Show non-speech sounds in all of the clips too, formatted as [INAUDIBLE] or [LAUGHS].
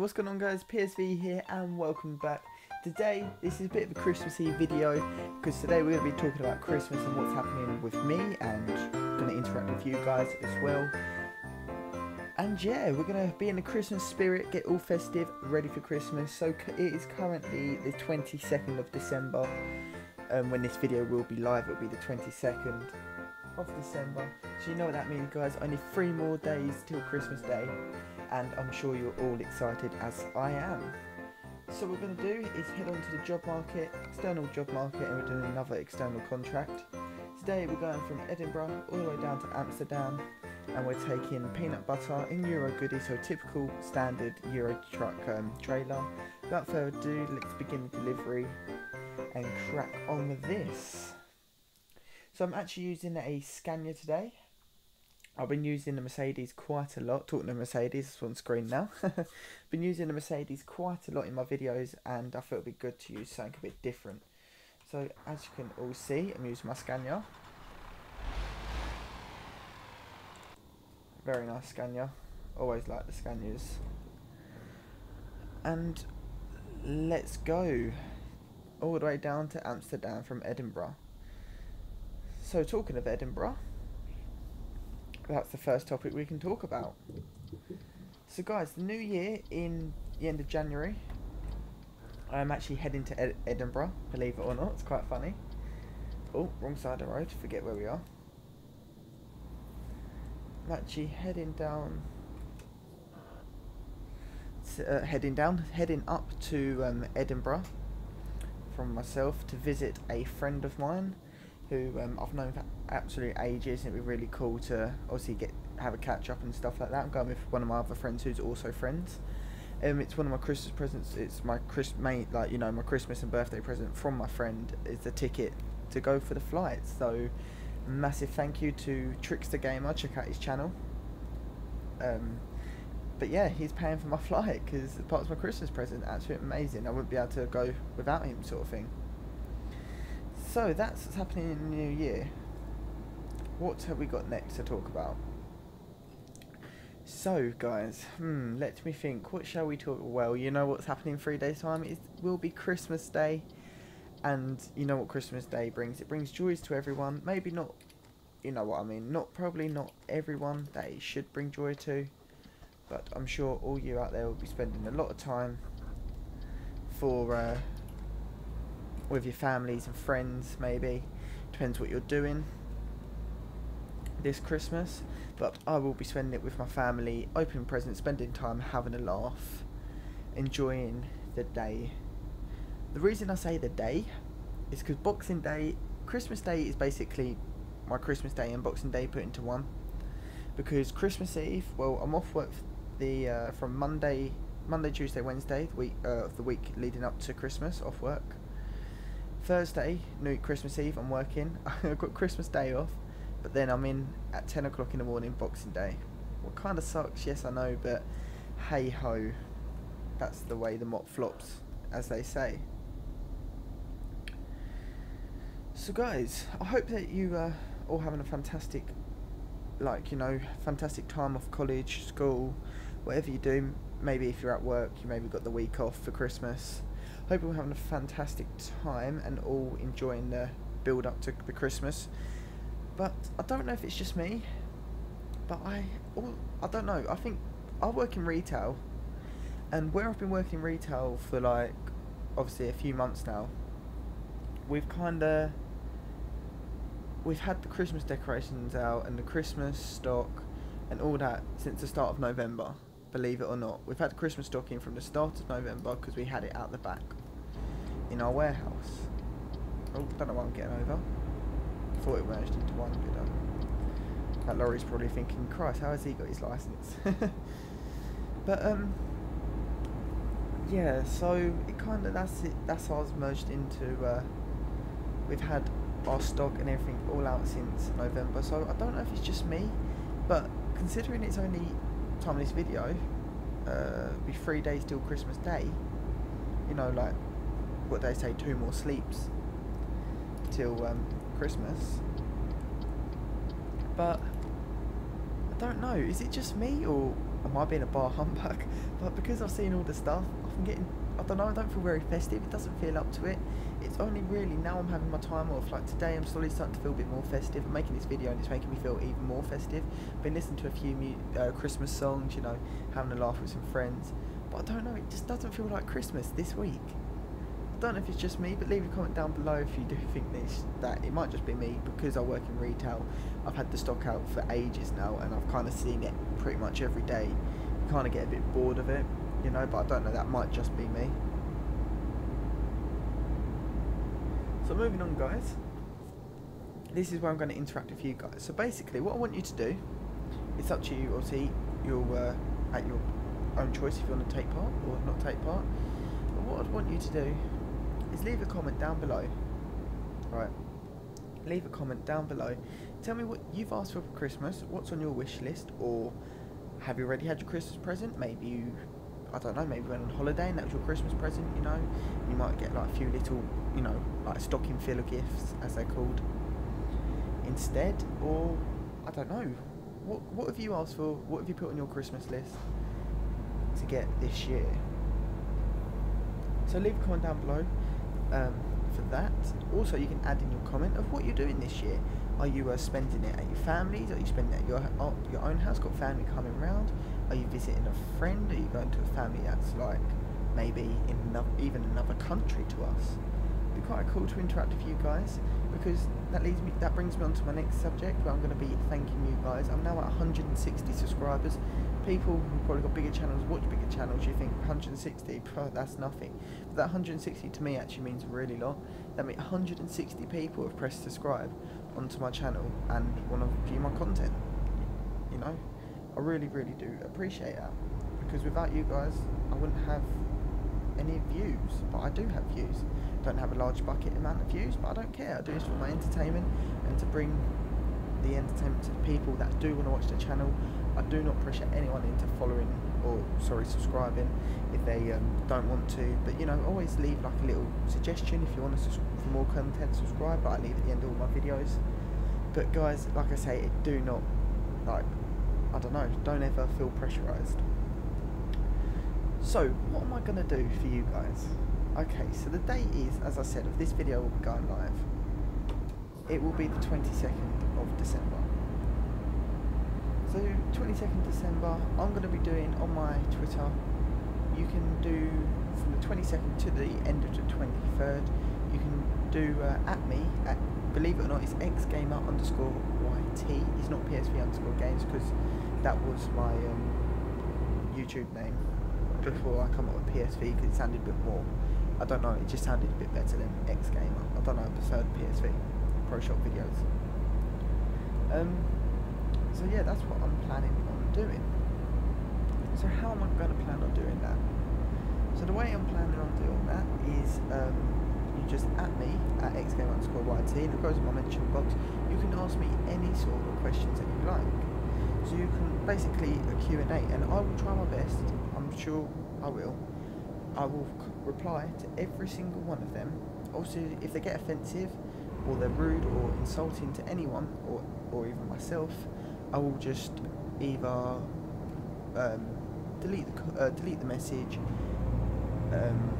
what's going on guys? PSV here and welcome back. Today, this is a bit of a Christmassy video because today we're going to be talking about Christmas and what's happening with me and going to interact with you guys as well. And yeah, we're going to be in the Christmas spirit, get all festive, ready for Christmas. So it is currently the 22nd of December. Um, when this video will be live, it will be the 22nd of December. So you know what that means guys, only three more days till Christmas Day and I'm sure you're all excited as I am. So what we're going to do is head on to the job market, external job market and we're doing another external contract. Today we're going from Edinburgh all the way down to Amsterdam and we're taking peanut butter in Euro goodies, so typical standard Euro truck um, trailer. Without further ado, let's begin delivery and crack on with this. So I'm actually using a Scania today I've been using the Mercedes quite a lot. Talking to Mercedes, it's on screen now. [LAUGHS] been using the Mercedes quite a lot in my videos, and I thought it'd be good to use something a bit different. So as you can all see, I'm using my Scania. Very nice Scania. Always like the Scanias. And let's go all the way down to Amsterdam from Edinburgh. So talking of Edinburgh that's the first topic we can talk about. So guys, the new year in the end of January, I'm actually heading to Ed Edinburgh, believe it or not, it's quite funny. Oh, wrong side of the road, forget where we are. I'm actually heading down, uh, heading down, heading up to um, Edinburgh from myself to visit a friend of mine who um, I've known for absolute ages, it'd be really cool to obviously get have a catch up and stuff like that. I'm going with one of my other friends who's also friends. Um, it's one of my Christmas presents. It's my Chris mate, like you know, my Christmas and birthday present from my friend is the ticket to go for the flight. So, massive thank you to Trickster Gamer. Check out his channel. Um, but yeah, he's paying for my [LAUGHS] flight because part of my Christmas present. Absolutely amazing. I wouldn't be able to go without him, sort of thing. So that's what's happening in the new year. What have we got next to talk about? So, guys, hmm, let me think. What shall we talk? Well, you know what's happening in three days' time. It will be Christmas Day, and you know what Christmas Day brings. It brings joys to everyone. Maybe not, you know what I mean. Not probably not everyone that it should bring joy to, but I'm sure all you out there will be spending a lot of time for uh, with your families and friends maybe depends what you're doing this Christmas but I will be spending it with my family opening presents spending time having a laugh enjoying the day. The reason I say the day is because Boxing Day Christmas Day is basically my Christmas Day and Boxing Day put into one. Because Christmas Eve well I'm off work the uh, from Monday Monday Tuesday Wednesday the week uh, of the week leading up to Christmas off work. Thursday, New Christmas Eve, I'm working. [LAUGHS] I've got Christmas Day off, but then I'm in at 10 o'clock in the morning, Boxing Day. What kind of sucks, yes, I know, but hey ho, that's the way the mop flops, as they say. So, guys, I hope that you are all having a fantastic, like, you know, fantastic time off college, school, whatever you do. Maybe if you're at work, you maybe got the week off for Christmas Hope you're having a fantastic time and all enjoying the build up to the Christmas. But I don't know if it's just me, but I, all, I don't know. I think I work in retail, and where I've been working in retail for like obviously a few months now, we've kind of we've had the Christmas decorations out and the Christmas stock and all that since the start of November. Believe it or not, we've had Christmas stock in from the start of November because we had it out the back in our warehouse. Oh, don't know what I'm getting over. Thought it merged into one, but um, that lorry's probably thinking, Christ, how has he got his license? [LAUGHS] but um, yeah. So it kind of that's it. That's how it's merged into. Uh, we've had our stock and everything all out since November. So I don't know if it's just me, but considering it's only time this video, uh, be three days till Christmas Day. You know, like what they say, two more sleeps till um, Christmas. But I don't know. Is it just me, or am I being a bar humbug? [LAUGHS] But because I've seen all the stuff, I'm getting, I don't know, I don't feel very festive. It doesn't feel up to it. It's only really now I'm having my time off. Like today, I'm slowly starting to feel a bit more festive. I'm making this video and it's making me feel even more festive. Been listening to a few uh, Christmas songs, you know, having a laugh with some friends. But I don't know, it just doesn't feel like Christmas this week. Don't know if it's just me, but leave a comment down below if you do think this. That it might just be me because I work in retail. I've had the stock out for ages now, and I've kind of seen it pretty much every day. You kind of get a bit bored of it, you know. But I don't know. That might just be me. So moving on, guys. This is where I'm going to interact with you guys. So basically, what I want you to do, it's up to you. Obviously, you'll uh, at your own choice if you want to take part or not take part. But what I'd want you to do is leave a comment down below. Right. Leave a comment down below. Tell me what you've asked for for Christmas, what's on your wish list, or have you already had your Christmas present? Maybe you, I don't know, maybe went on holiday and that was your Christmas present, you know? You might get like a few little, you know, like stocking filler gifts, as they're called, instead, or I don't know. What, what have you asked for? What have you put on your Christmas list to get this year? So leave a comment down below um, for that. Also, you can add in your comment of what you're doing this year. Are you uh, spending it at your family's? Are you spending it at your your own house? Got family coming round? Are you visiting a friend? Are you going to a family that's like maybe in even another country to us? It'd be quite cool to interact with you guys because that leads me that brings me on to my next subject where I'm going to be thanking you guys. I'm now at 160 subscribers people who probably got bigger channels watch bigger channels, you think 160, that's nothing. But that 160 to me actually means really lot. That means 160 people have pressed subscribe onto my channel and want to view my content. You know, I really, really do appreciate that because without you guys, I wouldn't have any views. But I do have views. Don't have a large bucket amount of views, but I don't care. I do this for my entertainment and to bring the entertainment to the people that do want to watch the channel I do not pressure anyone into following or sorry subscribing if they um, don't want to but you know always leave like a little suggestion if you want to for more content subscribe but I leave at the end of all my videos. But guys like I say do not like I don't know don't ever feel pressurized. So what am I going to do for you guys? Okay so the date is as I said of this video will be going live. It will be the 22nd of December so 22nd December, I'm going to be doing on my Twitter. You can do from the 22nd to the end of the 23rd. You can do uh, at me at believe it or not, it's xgamer underscore yt. It's not PSV underscore games because that was my um, YouTube name before I come up with PSV because it sounded a bit more. I don't know, it just sounded a bit better than xgamer. I don't know, I preferred PSV, Pro Shop videos. Um, so yeah, that's what I'm planning on doing. So how am I going to plan on doing that? So the way I'm planning on doing that is um, you just at me at xgame underscore yt and it goes in my mention box. You can ask me any sort of questions that you like. So you can basically a Q&A and I will try my best. I'm sure I will. I will reply to every single one of them. Also, if they get offensive or they're rude or insulting to anyone or, or even myself, I will just either um, delete the uh, delete the message. Um,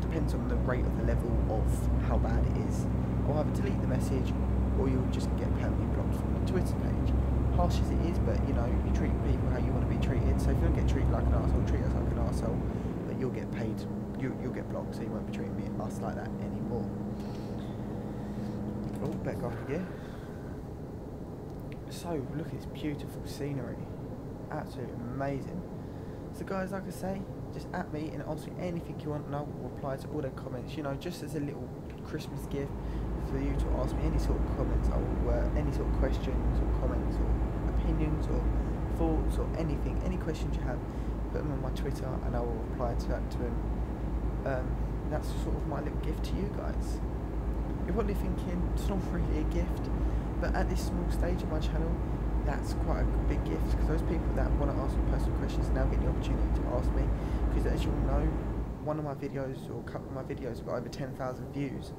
depends on the rate of the level of how bad it is. I'll either delete the message, or you'll just get permanently blocked from the Twitter page. Harsh as it is, but you know you treat people how you want to be treated. So if you don't get treated like an asshole, treat us like an asshole. But you'll get paid. You you'll get blocked, so you won't be treating me us like that anymore. Oh, back off again so look at this beautiful scenery. Absolutely amazing. So guys like I say just at me and ask me anything you want and I will reply to all their comments. You know just as a little Christmas gift for you to ask me any sort of comments I will uh, any sort of questions or comments or opinions or thoughts or anything any questions you have put them on my Twitter and I will reply to that to them um, that's sort of my little gift to you guys. You're probably thinking it's not really a gift but at this small stage of my channel, that's quite a big gift because those people that want to ask me personal questions now get the opportunity to ask me. Because as you'll know, one of my videos or a couple of my videos have got over 10,000 views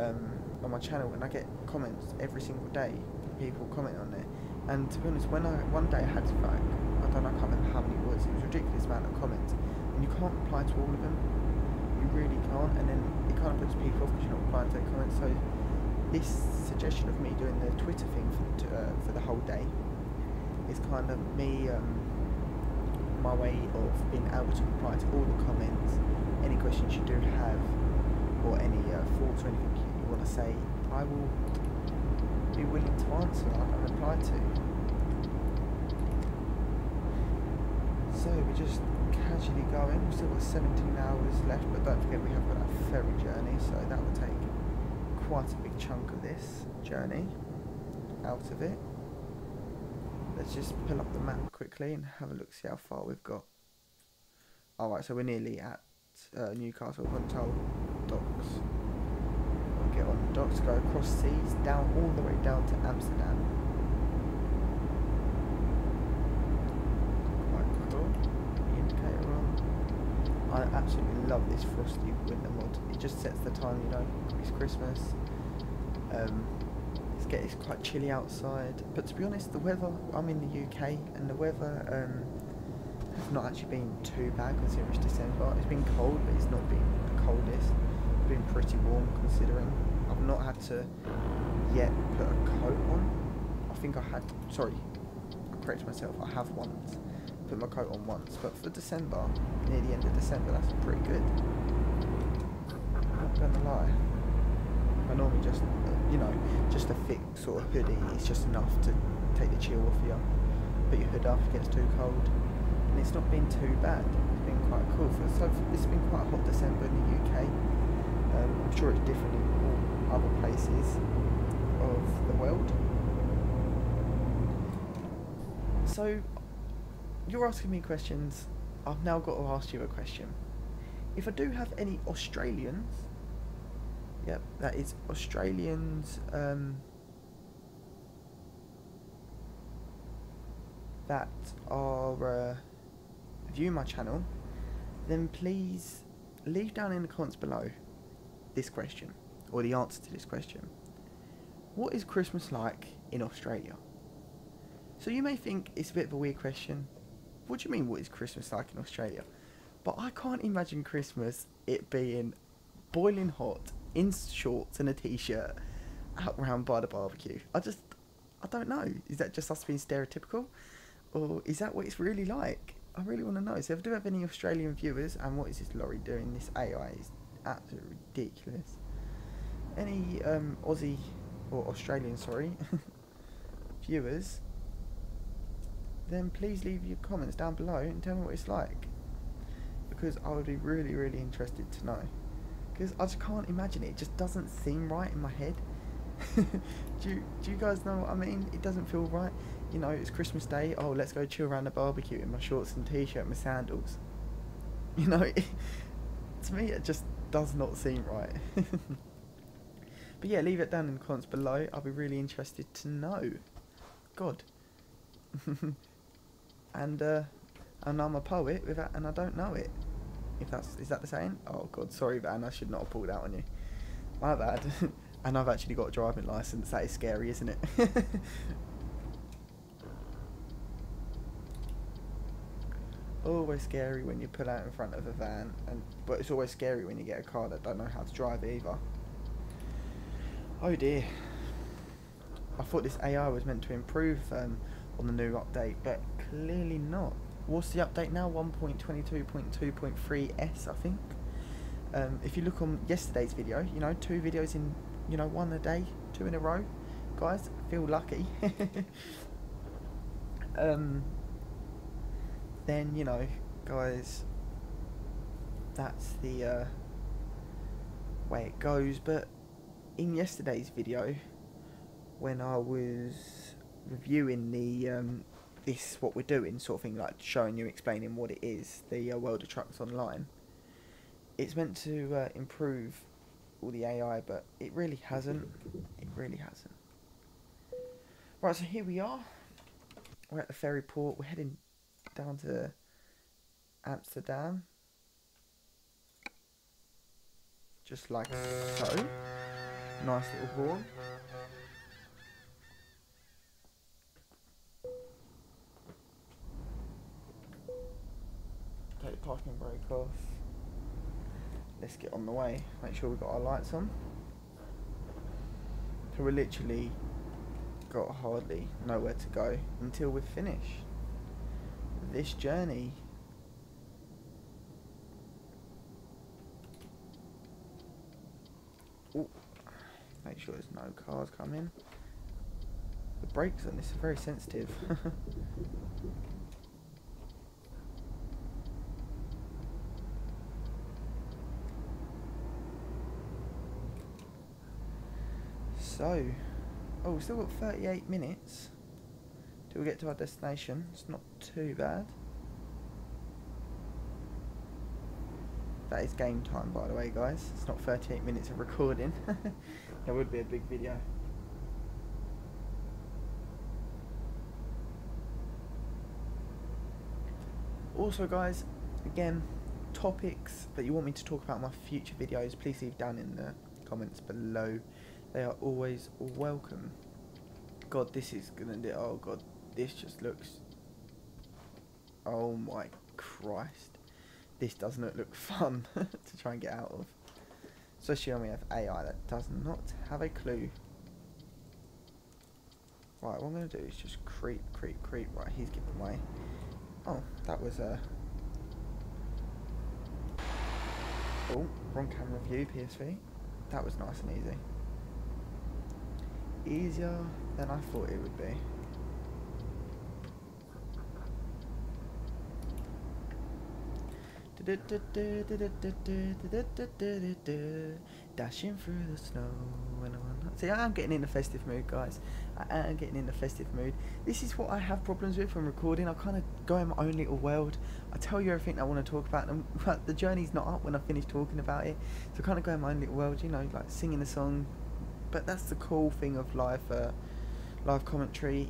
um, on my channel, and I get comments every single day. People comment on it, and to be honest, when I one day I had to like I don't know, I can't remember how many was. It was a ridiculous amount of comments, and you can't reply to all of them. You really can't, and then it kind of puts people off because you're not replying to their comments. So this suggestion of me doing the Twitter thing for t- uh, for the whole day is kind of me. Um, my way of being able to reply to all the comments, any questions you do have, or any uh, thoughts or anything you, want to say, I will be willing to answer and reply to. So we're just casually going. We've still got 17 hours left, but don't forget we have got that ferry journey, so that will take quite a chunk of this journey out of it. Let's just pull up the map quickly and have a look, see how far we've got. Alright, so we're nearly at uh, Newcastle Toll docks. We'll get on the docks, go across seas, down all the way down to Amsterdam. I absolutely love this frosty winter mod. It just sets the time, you know, it's Christmas. Um, it's get it's quite chilly outside, but to be honest, the weather. I'm in the UK, and the weather um, has not actually been too bad considering it's December. It's been cold, but it's not been the coldest. It's been pretty warm considering. I've not had to yet put a coat on. I think I had. Sorry, I correct myself. I have once put my coat on once, but for December, near the end of December, that's pretty good. Not gonna lie. I normally just, you know, just a thick sort of hoodie is just enough to take the chill off you. Put your hood up it gets too cold. And it's not been too bad. It's been quite cool. For, so it's been quite a hot December in the UK. Um, I'm sure it's different in all other places of the world. So, you're asking me questions. I've now got to ask you a question. If I do have any Australians Yep, that is Australians um, that are uh, view my channel, then please leave down in the comments below this question or the answer to this question. What is Christmas like in Australia? So you may think it's a bit of a weird question. What do you mean what is Christmas like in Australia? But I can't imagine Christmas it being boiling hot in shorts and a t-shirt out round by the barbecue. I just, I don't know. Is that just us being stereotypical, or is that what it's really like? I really want to know. So if I do have any Australian viewers, and what is this lorry doing? This AI is absolutely ridiculous. Any um, Aussie or Australian, sorry, [LAUGHS] viewers, then please leave your comments down below and tell me what it's like. Because I would be really, really interested to know because I just can't imagine it. It just doesn't seem right in my head. [LAUGHS] do you do you guys know what I mean? It doesn't feel right. You know, it's Christmas Day. Oh, let's go chill around the barbecue in my shorts and t-shirt, and my sandals. [LAUGHS] You know, [LAUGHS] to me it just does not seem right. but yeah, leave it down in the comments below. I'll be really interested to know. God. and uh, and I'm a poet with that, and I don't know it. If that's is that the saying? Oh god, sorry Van, I should not have pulled out on you. My bad. [LAUGHS] and I've actually got a driving license. That is scary, isn't it? [LAUGHS] always scary when you pull out in front of a van, and but it's always scary when you get a car that don't know how to drive either. Oh dear. I thought this AI was meant to improve um, on the new update, but clearly not what's the update now? 1.22.2.3s, I think. Um, if you look on yesterday's video, you know, two videos in, you know, one a day, two in a row, guys, feel lucky. [LAUGHS] um, then, you know, guys, that's the uh, way it goes. But in yesterday's video, when I was reviewing the um, this what we're doing sort of thing like showing you explaining what it is the uh, world of trucks online. It's meant to uh, improve all the AI but it really hasn't. It really hasn't. Right so here we are. We're at the ferry port. We're heading down to Amsterdam. Just like so. Nice little horn parking brake off. Let's get on the way. Make sure we've got our lights on. So we literally got hardly nowhere to go until we've finished this journey. Ooh. Make sure there's no cars coming. The brakes on this are very sensitive. [LAUGHS] so, oh, we've still got 38 minutes till we get to our destination. It's not too bad. That is game time, by the way, guys. It's not 38 minutes of recording. [LAUGHS] that would be a big video. Also, guys, again, topics that you want me to talk about in my future videos, please leave down in the comments below. They are always welcome. God, this is gonna do. Oh God, this just looks. Oh my Christ, this does not look [LAUGHS] fun to try and get out of. Especially when we have AI that does not have a clue. Right, what I'm to do is just creep, creep, creep. Right, he's giving way. Oh, that was a... Oh, wrong camera view, PSV. That was nice and easy. Easier than I thought it would be. Dashing through the snow See, I am getting in the festive mood, guys. I am getting in the festive mood. This is what I have problems with when recording. I kind of go in my own little world. I tell you everything I want to talk about, and but the journey's not up when I finish talking about it. So I kind of go in my own little world, you know, like singing a song. But that's the cool thing of live, uh, live commentary.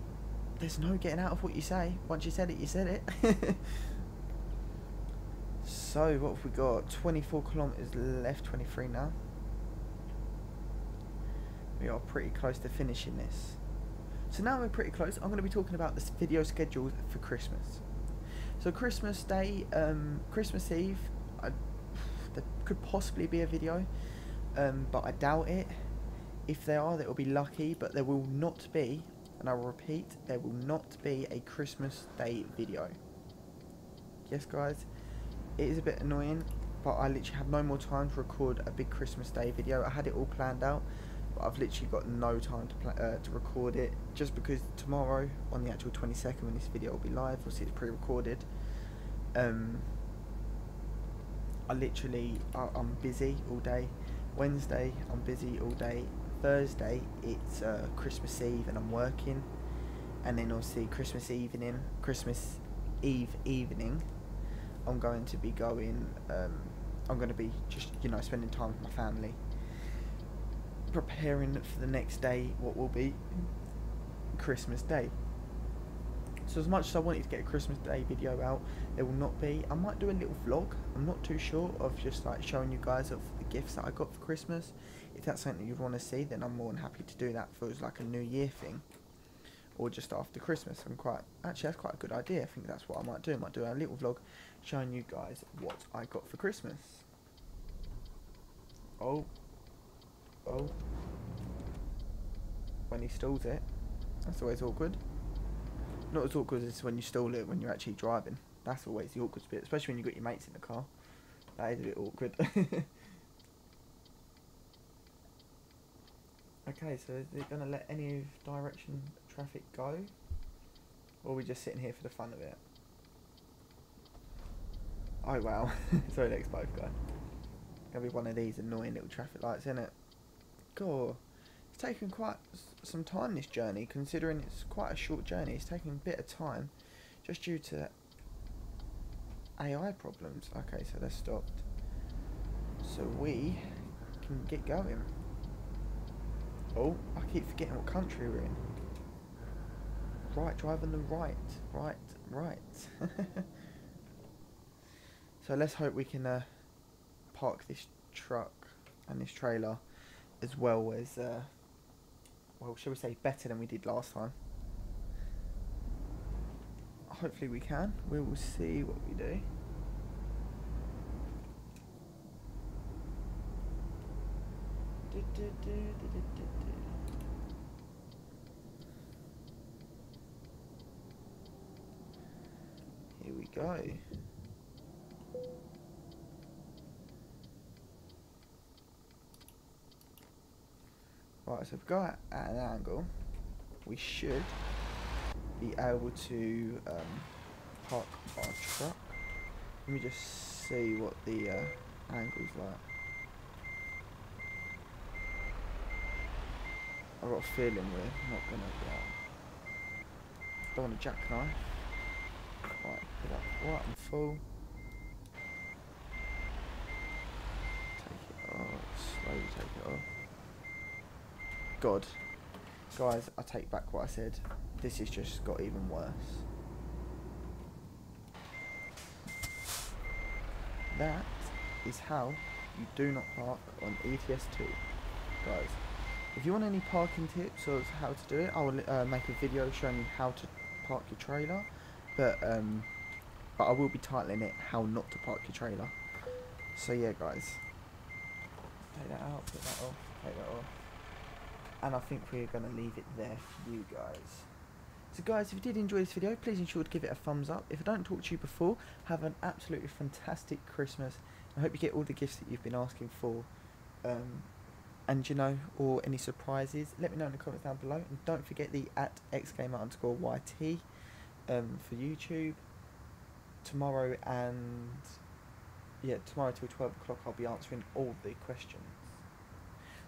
There's no getting out of what you say. Once you said it, you said it. [LAUGHS] So, what have we got? 24 kilometres left, 23 now. We are pretty close to finishing this. So now we're pretty close. I'm going to be talking about this video schedule for Christmas. So Christmas Day, um, Christmas Eve, I, there could possibly be a video, um, but I doubt it. If there are, that will be lucky, but there will not be, and I will repeat, there will not be a Christmas Day video. Yes, guys, it is a bit annoying, but I literally have no more time to record a big Christmas Day video. I had it all planned out, but I've literally got no time to uh, to record it, just because tomorrow, on the actual 22nd, when this video will be live, we'll see it's pre-recorded. Um, I literally, I, I'm busy all day. Wednesday, I'm busy all day. Thursday, it's uh, Christmas Eve and I'm working. And then obviously Christmas evening, Christmas Eve evening, I'm going to be going. Um, I'm going to be just you know spending time with my family, preparing for the next day, what will be Christmas Day. So as much as I wanted to get a Christmas Day video out, there will not be. I might do a little vlog. I'm not too sure of just like showing you guys of the gifts that I got for Christmas. If that's something you'd want to see, then I'm more than happy to do that for like a New Year thing or just after Christmas. I'm quite actually that's quite a good idea. I think that's what I might do. I might do a little vlog showing you guys what I got for Christmas. Oh, oh, when he stalls it, that's always awkward. Not as awkward as when you stall it when you're actually driving. That's always the awkward bit, especially when you've got your mates in the car. That is a bit awkward. [LAUGHS] okay, so it going to let any of direction traffic go? Or are we just sitting here for the fun of it? Oh wow, [LAUGHS] sorry next both guy. Gonna be one of these annoying little traffic lights, isn't it? Cool. It's taken quite some time this journey, considering it's quite a short journey. It's taking a bit of time, just due to AI problems. Okay, so that's stopped. So we can get going. Oh, I keep forgetting what country we're in. Right, driving the right. Right, right. [LAUGHS] so let's hope we can uh, park this truck and this trailer as well as, uh, well, shall we say better than we did last time. Hopefully we can. We will see what we do. Here we go. Right, so if we go at, an angle, we should be able to um, park our truck. Let me just see what the uh, angle's like. I've got a feeling we're not gonna get Don't want a jackknife. Right, put that right and full. Take it off, slowly take it off. God. Guys, I take back what I said. This has just got even worse. That is how you do not park on ETS2. Guys, if you want any parking tips or how to do it, I will uh, make a video showing you how to park your trailer. But um, but I will be titling it "How Not to Park Your Trailer." So yeah, guys, take that out, put that off, take that off, and I think we're gonna leave it there for you guys. So guys, if you did enjoy this video, please ensure to give it a thumbs up. If I don't talk to you before, have an absolutely fantastic Christmas. I hope you get all the gifts that you've been asking for. Um, and you know, or any surprises, let me know in the comments down below. And don't forget the at xgamer underscore yt um, for YouTube. Tomorrow and yeah, tomorrow till twelve o'clock, I'll be answering all the questions.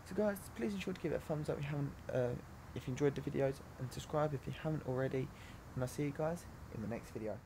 So guys, please ensure to give it a thumbs up if you haven't, uh, if you enjoyed the videos, and subscribe if you haven't already. And I'll see you guys in the next video.